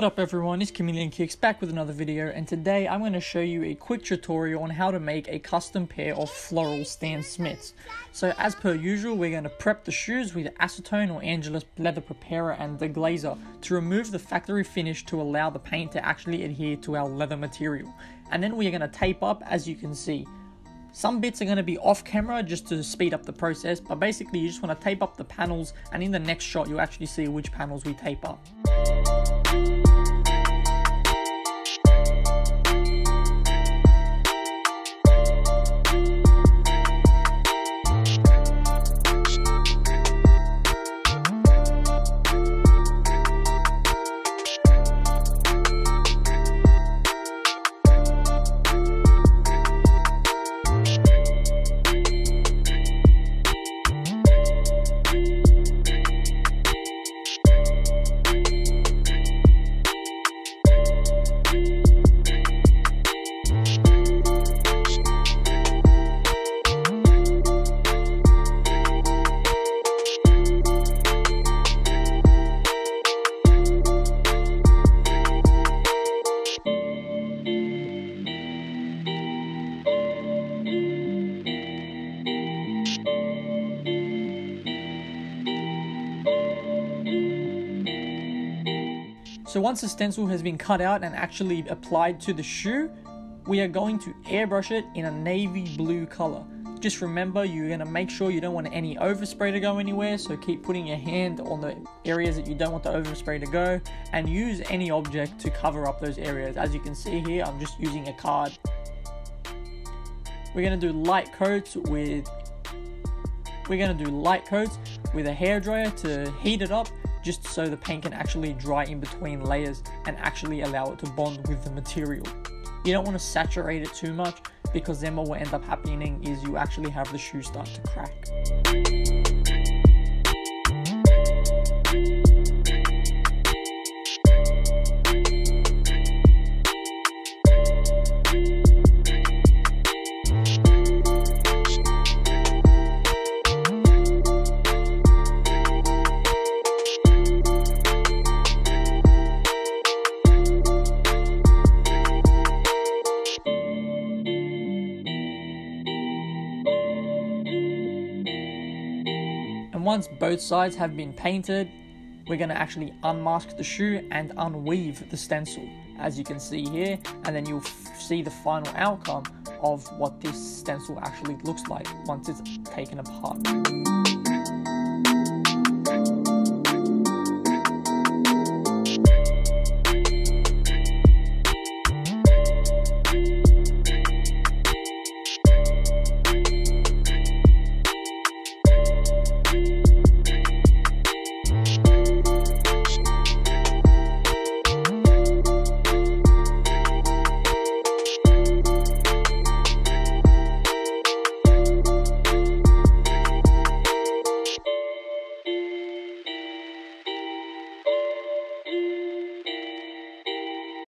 What up everyone, it's Khameleon Kickz back with another video and today I'm going to show you a quick tutorial on how to make a custom pair of floral Stan Smiths. So as per usual we're going to prep the shoes with acetone or Angelus leather preparer and deglazer to remove the factory finish to allow the paint to actually adhere to our leather material. And then we are going to tape up as you can see. Some bits are going to be off camera just to speed up the process, but basically you just want to tape up the panels and in the next shot you'll actually see which panels we tape up. So once the stencil has been cut out and actually applied to the shoe, we are going to airbrush it in a navy blue color. Just remember you're going to make sure you don't want any overspray to go anywhere so keep putting your hand on the areas that you don't want the overspray to go and use any object to cover up those areas. As you can see here I'm just using a card. We're going to do light coats with we're going to do light coats with a hair dryer to heat it up just so the paint can actually dry in between layers and actually allow it to bond with the material. You don't want to saturate it too much because then what will end up happening is you actually have the shoe start to crack. And once both sides have been painted, we're going to actually unmask the shoe and unweave the stencil, as you can see here, and then you'll see the final outcome of what this stencil actually looks like once it's taken apart.